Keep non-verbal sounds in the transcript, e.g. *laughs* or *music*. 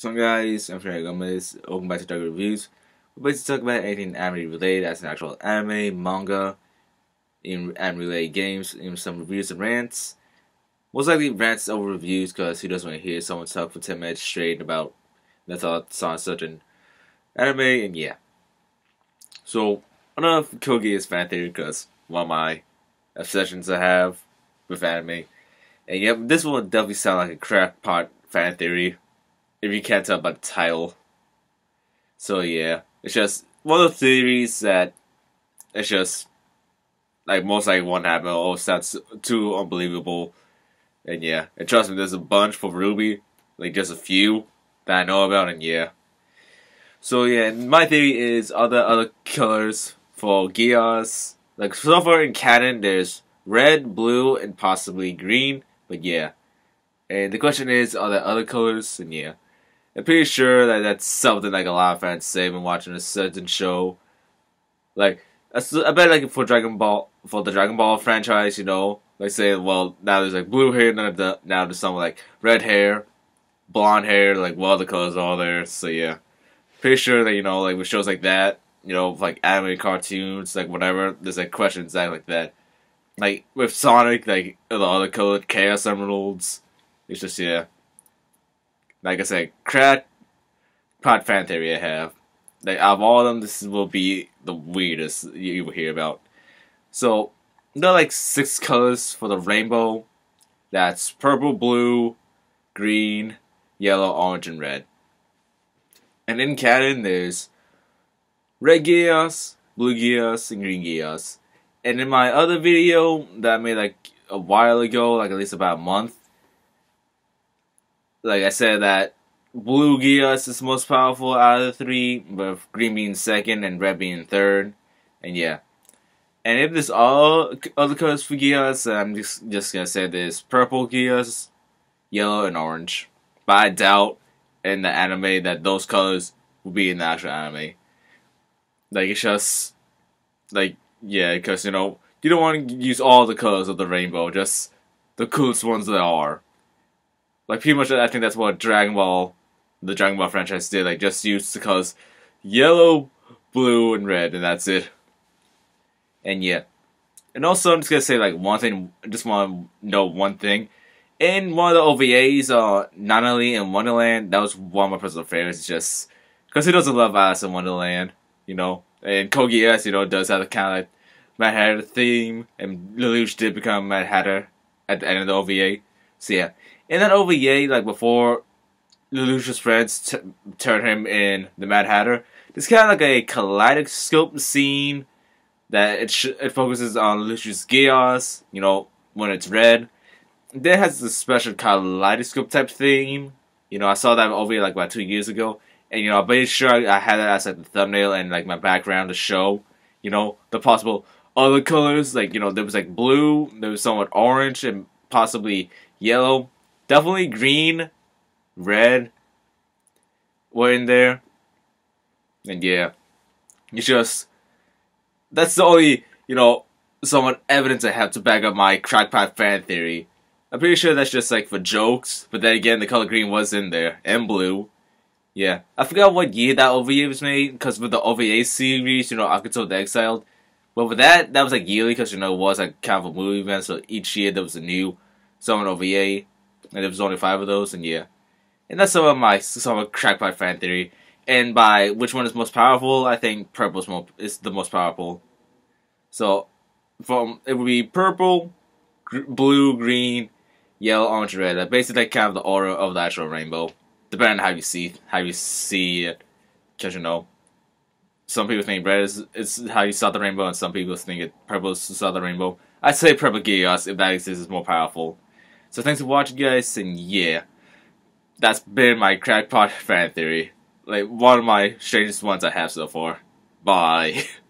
What's up guys, I'm Fernando Gomez, welcome back to Dark Reviews. We're basically talking about anything anime related, as an actual anime, manga, in anime related games, in some reviews and rants. Most likely rants over reviews because who doesn't want to hear someone talk for 10 minutes straight about their thoughts on certain anime, and yeah. So, enough Code Geass fan theory because one of my obsessions I have with anime. And yep, this will definitely sound like a crackpot fan theory if you can't tell by the title. So yeah, it's just one of the theories that it's just like most likely won't happen. Oh, sounds too unbelievable. And yeah, and trust me, there's a bunch for Ruby, like just a few that I know about, and yeah. So yeah, my theory is other other colors for Geass. Like so far in canon, there's red, blue, and possibly green. But yeah, and the question is, are there other colors? And yeah. I'm pretty sure that that's something like a lot of fans say when watching a certain show. Like, I bet like for Dragon Ball, for the Dragon Ball franchise, you know, like say, well, now there's like blue hair, now, the, now there's some like red hair, blonde hair, like well, the colors are all there. So yeah, pretty sure that you know, like with shows like that, you know, like anime cartoons, like whatever, there's like questions that like that. Like with Sonic, like the other colored Chaos Emeralds, it's just yeah like I said, crack pod fan theory I have. Like out of all of them, this will be the weirdest you will hear about. So there are like six colors for the rainbow. That's purple, blue, green, yellow, orange, and red. And in canon, there's red Geass, blue Geass, and green Geass. And in my other video that I made like a while ago, like at least about a month, like I said, that blue Geass is the most powerful out of the three, with green being second and red being third. And yeah. And if there's all other colors for Geass, I'm just just gonna say there's purple Geass, yellow, and orange. But I doubt in the anime that those colors will be in the actual anime. Like it's just like yeah, because you know you don't want to use all the colors of the rainbow, just the coolest ones there are. Like pretty much, I think that's what Dragon Ball, the Dragon Ball franchise did. Like just used the colors yellow, blue, and red, and that's it. And yeah, and also I'm just gonna say like one thing. Just want to know one thing. In one of the OVAs, uh, Nunnally in Wonderland, that was one of my personal favorites. It's just because he doesn't love Alice in Wonderland, you know. And Code Geass, you know, does have a kind of Mad Hatter theme, and Lelouch did become Mad Hatter at the end of the OVA. So yeah, and then over OVA, like before Lelouch's friends t- turn him in the Mad Hatter, it's kind of like a kaleidoscope scene that it sh- it focuses on Lelouch's Geass, you know, when it's red. Then it has this special kaleidoscope type theme. You know, I saw that OVA like about two years ago, and you know, I made sure I had that as like the thumbnail and like my background to show, you know, the possible other colors. Like you know, there was like blue, there was somewhat orange, and possibly yellow. Definitely green, red were in there. And yeah, it's just that's the only you know somewhat evidence I have to back up my crackpot fan theory. I'm pretty sure that's just like for jokes, but then again, the color green was in there and blue. Yeah, I forgot what year that OVA was made because with the OVA series, you know, Akito the Exiled. But with that, that was like yearly because you know it was like kind of a movie event, so each year there was a new Summon OVA and there was only five of those, and yeah. And that's some of my some of crackpot fan theory. And by which one is most powerful, I think purple is, more, is the most powerful. So, from it would be purple, gr blue, green, yellow, orange, red. Basically kind of the order of the actual rainbow, depending on how you see how you see it. Because you know, some people think red is, is how you saw the rainbow, and some people think it purple is saw the rainbow. I'd say purple Geass if that exists is more powerful. So thanks for watching guys and yeah. That's been my crackpot fan theory. Like one of my strangest ones I have so far. Bye. *laughs*